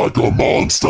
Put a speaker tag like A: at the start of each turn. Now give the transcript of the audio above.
A: like a monster.